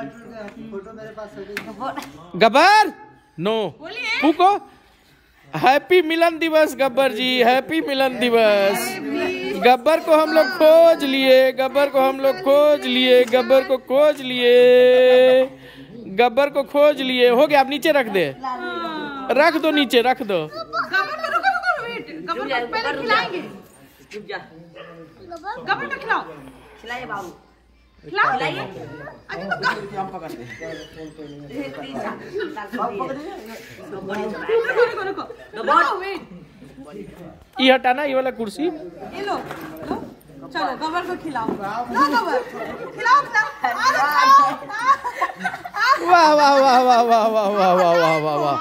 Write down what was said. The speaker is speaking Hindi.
फ़ोटो है गब्बर! नो। फूको। हैप्पी मिलन दिवस गब्बर जी हैप्पी मिलन दिवस। गब्बर को हम लोग खोज लिए गब्बर को हम लोग खोज लिए गब्बर को खोज लिए। गब्बर को खोज लिए। हो गया आप नीचे रख दे। रख दो नीचे रख दो। गबर को रुको रुको वेट गबर को पहले खिलाएँगे। रुक को खिलाओ। खिलाइए बाबू। खिलाओ खिलाइए अरे तो रुको रुको वेट ये हटाना ये वाला कुर्सी। ये लो लो। चलो गबर को खिलाओ। लो गबर। खिलाओ वाह वाह वाह वाह वाह वाह वाह वाह वाह वाह।